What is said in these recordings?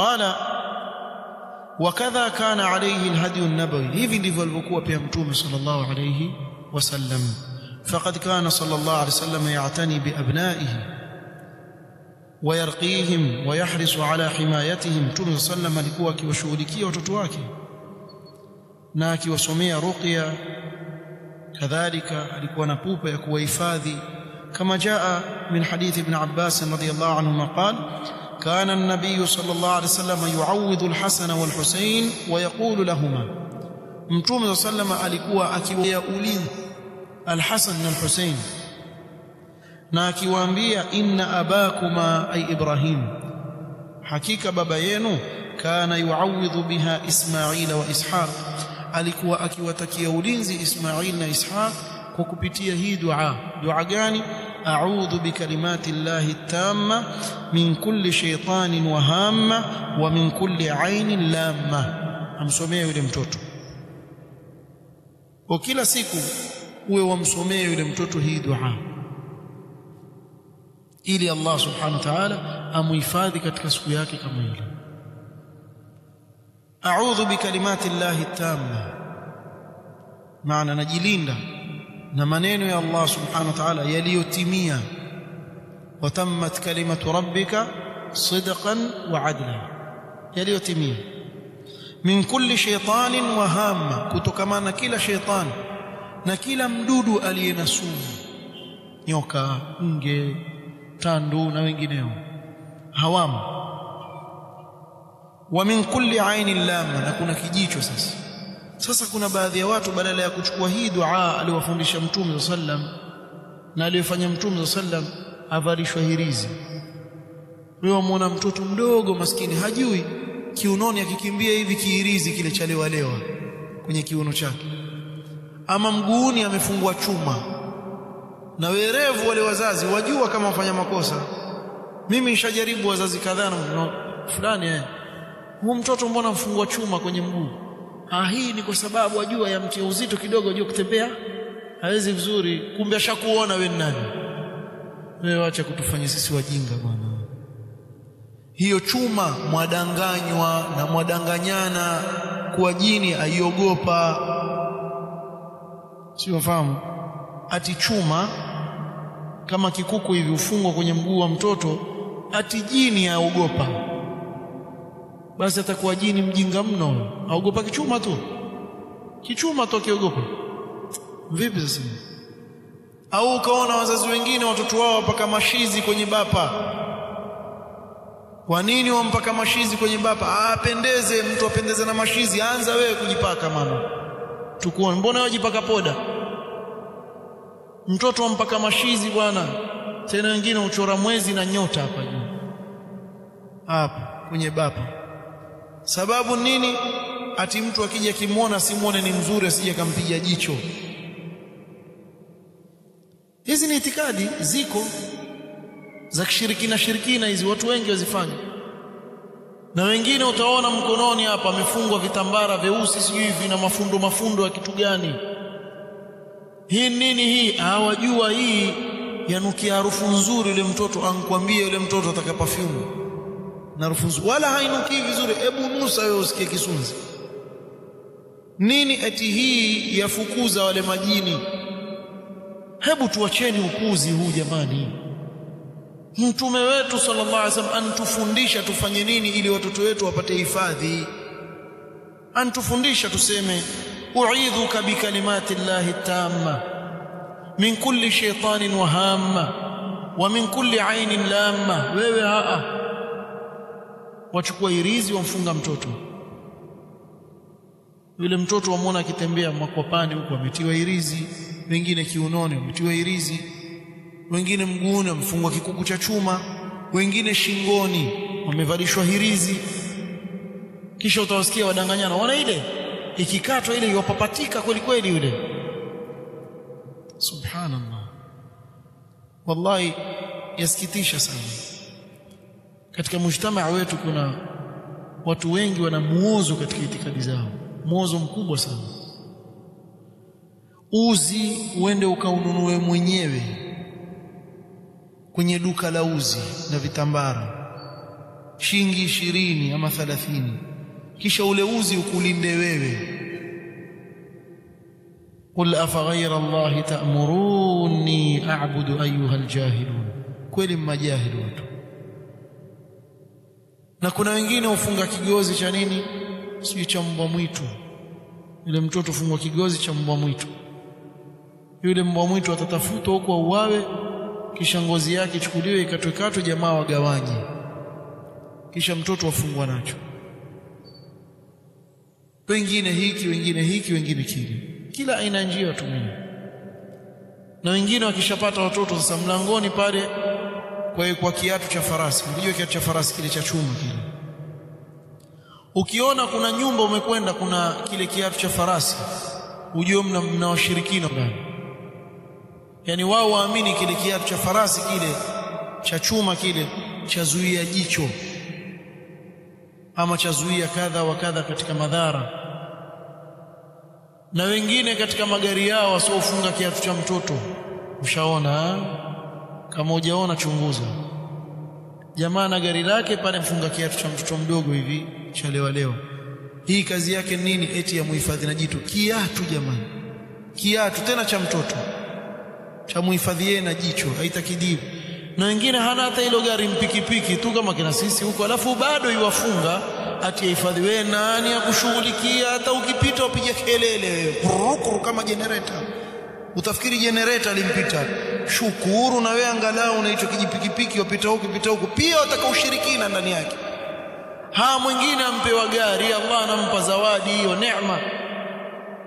قال وكذا كان عليه الهدي النبوي. هذي ديفو الوقوة بيامتوم صلى الله عليه وسلم فقد كان صلى الله عليه وسلم يعتني بأبنائه ويرقيهم ويحرص على حمايتهم توم صلى الله عليه وسلم لكوك وشوركي وتتواكي ناكي وسمي رقيا كذلك لكونا بوبا يكوى كما جاء من حديث ابن عباس رضي الله عنهما قال كان النبي صلى الله عليه وسلم يعوض الحسن والحسين ويقول لهما متوم صلى الله عليه وسلم alikuwa akiwea ulinzi الحسن والحسين na akiwaambia inna abakuma ay ibrahim hakika baba yenu kana yuawidhu biha ismaila wa ishaq alikuwa akiwatakia ulinzi ismail na ishaq kwa kupitia hii dua dua gani A'udhu بكلمات الله التامة من كل شيطان وهامة ومن كل min لامة amsomee yule mtoto. Kwa kila siku uwe wamsomee yule mtoto hii dua. Ili Allah subhanahu wa ta'ala amuhifadhi katika siku yake kama ile. A'udhu bikalimati llahi tamma. Maana najilinda na maneno ya Allah subhanahu wa ta'ala yaliyotimia. Watammat kalimatu rabbika sidqan wa adla. Yaliyotimia. Min kulli shaytanin wa hamma. Kutokamana na kila shaytani na kila mdudu aliye na sumu. Nyoka nge tandu na wengineo. Hawamo wa min kulli ainin lamma na kuna kijicho sasa sasa kuna baadhi ya watu badala ya kuchukua hii dua aliwafundisha mtume sallam na aliyofanya mtume sallam avalishwa hirizi. Wewe muona mtoto mdogo maskini hajui kiunoni akikimbia hivi kihirizi kile cha lewa lewa kwenye kiuno chake. Ama mguuni amefungwa chuma na werevu wale wazazi wajua kama wafanya makosa. Mimi nishajaribu wazazi kadhaa no, fulani eh. Huu mtoto mbona mfungwa chuma kwenye mguu ah hii ni kwa sababu ajua ya yamtia uzito kidogo ajua kutembea. Hawezi vizuri. Kumbe ashakuona wewe nani. Wewe acha kutufanya sisi wajinga bwana. Hiyo chuma mwadanganywa na mwadanganyana kuwa jini aiogopa. Sio mfahamu ati chuma kama kikuku hivi ufungwa kwenye mguu wa mtoto ati jini aogopa basi atakuwa jini mjinga mno. Aogopa kichuma tu. Kichuma tu akiogopa. Vipi sasa? Au ukaona wazazi wengine watoto wao wapaka mashizi kwenye bapa? Kwa nini wampaka mashizi kwenye bapa? Apendeze mtu apendeze na mashizi. Anza wewe kujipaka mama. Tukuone. Mbona wajipaka poda? Mtoto wampaka mashizi bwana. Tena wengine uchora mwezi na nyota hapa juu. Hapa kwenye bapa sababu nini? Ati mtu akija kimwona simwone ni mzuri asije kampiga jicho. Hizi ni itikadi ziko za kishirikina shirikina hizi watu wengi wazifanya. Na wengine utaona mkononi hapa amefungwa vitambara vyeusi sijui vina mafundo mafundo ya kitu gani. Hii nini hii? Hawajua hii yanukia harufu nzuri yule mtoto ankwambie yule mtoto ataka perfume na rufunzo wala hainukii vizuri. Ebu musa wewe usikie kisunzi. Nini eti hii yafukuza wale majini? Hebu tuacheni upuzi huu jamani. Mtume wetu sallallahu alaihi wasallam antufundisha tufanye nini ili watoto wetu wapate hifadhi. Antufundisha tuseme uidhuka bikalimati llahi tamma min kulli shaytanin wa hamma wa min kulli ainin lamma. Wewe haa wachukua irizi wamfunga mtoto. Yule mtoto wamwona akitembea makwapani huko ametiwa irizi wengine kiunoni wametiwa irizi wengine mguuni wamefungwa kikuku cha chuma wengine shingoni wamevalishwa hirizi kisha utawasikia wadanganyana wana ile? Ikikatwa ile iwapapatika kweli kweli yule. Subhanallah. Wallahi yasikitisha sana katika mujtamaa wetu kuna watu wengi wana muozo katika itikadi zao. Muozo mkubwa sana. Uzi uende ukaununue mwenyewe kwenye duka la uzi na vitambara. Shilingi ishirini ama thalathini kisha ule uzi ukulinde wewe. Qul afaghaira allahi ta'muruni a'budu ayyuha aljahilun kweli mmajahili watu na kuna wengine hufunga kigozi cha nini? Sijui cha mbwa mwitu. Yule mtoto ufungwa kigozi cha mbwa mwitu. Yule mbwa mwitu atatafutwa huko auawe kisha ngozi yake ichukuliwe ikatwekatwe jamaa wagawanye. Kisha mtoto afungwa nacho. Wengine hiki wengine hiki wengine kile. Kila aina njia watumia na wengine wakishapata watoto sasa mlangoni pale kwa hiyo kwa kiatu cha farasi unajua kiatu cha farasi kile cha chuma kile. Ukiona kuna nyumba umekwenda kuna kile kiatu cha farasi ujue mna, mna washirikina ndani Yaani wao waamini kile kiatu cha farasi kile cha chuma kile chazuia jicho. Ama chazuia kadha wa kadha katika madhara. Na wengine katika magari yao wasiofunga kiatu cha mtoto. Ushaona kama hujaona chunguza. Jamaa na gari lake pale mfunga kiatu cha mtoto mdogo hivi cha lewa leo. Hii kazi yake nini? Eti ya muhifadhi na jitu. Kiatu jamani. Kiatu tena cha mtoto. Cha muhifadhi yeye na jicho haitakidibu na wengine hana hata hilo gari mpikipiki tu kama kina sisi huko. Alafu bado iwafunga ati yahifadhi. wewe nani akushughulikia hata ukipita upige kelele kurukuru kama generator utafikiri jenereta alimpita. Shukuru na wewe angalau unaitwa kijipikipiki wapita huku pita huku. Pia wataka ushirikina ndani yake. Ha mwingine ampewa gari Allah anampa zawadi hiyo neema.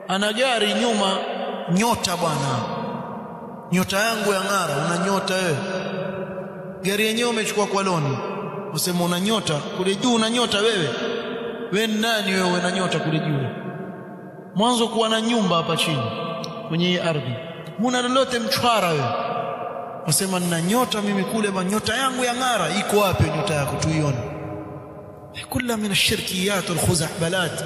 Ana gari nyuma. Nyota bwana. Nyota yangu ya ng'ara una nyota wewe. Gari yenyewe umechukua kwa loni. Usema una nyota kule juu una nyota wewe. We nani wewe una nyota kule juu? Mwanzo kuwa na nyumba hapa chini kwenye hii ardhi. Huna lolote mchwara wewe. Wasema nina nyota mimi kule nyota yangu ya ng'ara. Iko wapi nyota yako? Tuione. Kula min ashirkiyat alkhuzahbalat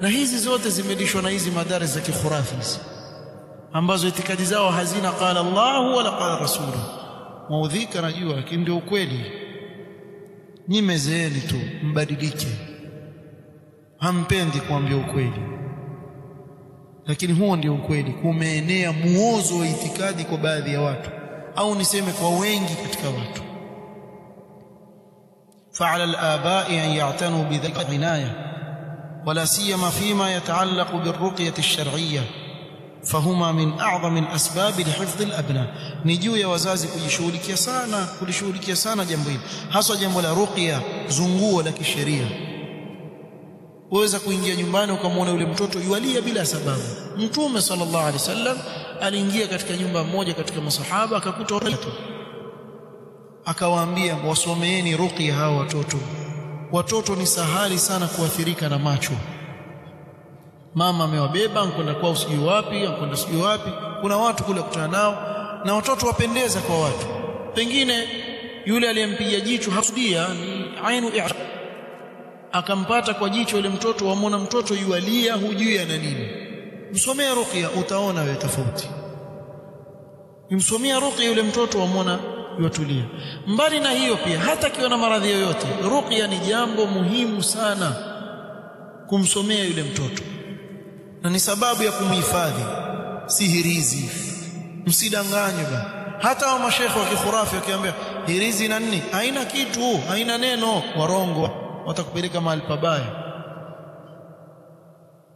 na hizi zote zimelishwa na hizi madaris za kikhurafi ambazo itikadi zao hazina. Qala Allahu wala qala rasuluhu maudhika najua lakini ndio ukweli. Nyimezeeni tu mbadilike. Hampendi kuambia ukweli لكن huo ndio ukweli. Kumeenea muozo wa itikadi kwa baadhi ya watu. Au niseme kwa wengi katika watu. فعلى الآباء أن يعتنوا بذلك العناية ولا سيما فيما يتعلق بالرقية الشرعية فهما من أعظم الأسباب لحفظ الأبناء نجو يا وزازي كل شغلك يا سانا كل شغلك يا سانا جنبين حصل جنب رقية زنقوة ولا الشريعة waweza kuingia nyumbani ukamwona yule mtoto yualia bila sababu. Mtume sallallahu alaihi wasallam aliingia katika nyumba moja katika masahaba akakuta watoto akawaambia wasomeeni ruqya hawa watoto. Watoto ni sahali sana kuathirika na macho. Mama amewabeba ankwenda kwao sijui wapi ankwenda sijui wapi. Kuna watu kule kutana nao na watoto wapendeza kwa watu. Pengine yule aliyempiga jicho hasudia ni ainu akampata kwa jicho ile mtoto wamwona mtoto yualia hujui ana nini. Msomea ruqya utaona wewe tofauti. Msomea ruqya yule mtoto wamwona yuatulia. Mbali na hiyo pia hata akiwa na maradhi yoyote ruqya ni jambo muhimu sana kumsomea yule mtoto. Na ni sababu ya kumhifadhi. Si hirizi. Msidanganywe ba hata wa mashekhe wa kikhurafi wakiambia hirizi na nini? Haina kitu haina neno. Warongo watakupeleka mahali pabaya.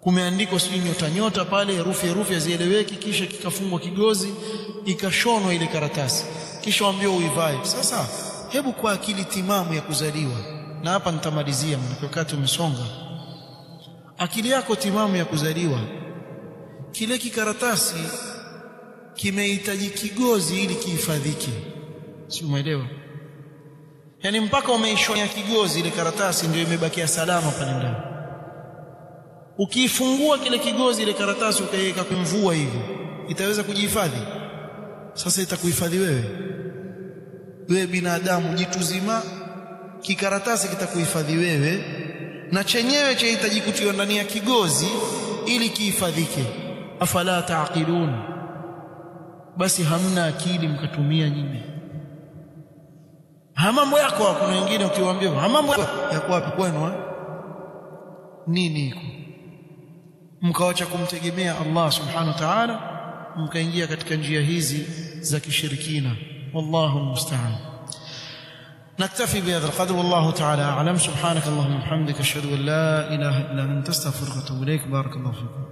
Kumeandikwa sijui nyota nyota pale herufi herufi hazieleweki kisha kikafungwa kigozi ikashonwa ile karatasi. Kisha waambiwa uivae. Sasa hebu kwa akili timamu ya kuzaliwa. Na hapa nitamalizia wakati umesonga. Akili yako timamu ya kuzaliwa kile kikaratasi kimehitaji kigozi ili kihifadhike si umeelewa yani mpaka umeishonya kigozi ile karatasi ndio imebakia salama pale ndani. Ukiifungua kile kigozi ile karatasi ukaiweka kumvua mvua hivi itaweza kujihifadhi? Sasa itakuhifadhi wewe. Wewe binadamu jitu zima kikaratasi kitakuhifadhi wewe na chenyewe chahitaji kutiwa ndani ya kigozi ili kihifadhike. Afala taqilun? Basi hamna akili mkatumia nyinyi ha mambo yako kuna wengine ukiwaambia ha mambo yako wapi kwenu nini iko mkawacha kumtegemea Allah subhanahu wa ta'ala mkaingia katika njia hizi za kishirikina wallahu musta'an نكتفي بهذا القدر والله تعالى أعلم سبحانك اللهم وبحمدك أشهد أن لا إله إلا أنت أستغفرك وأتوب إليك بارك الله فيكم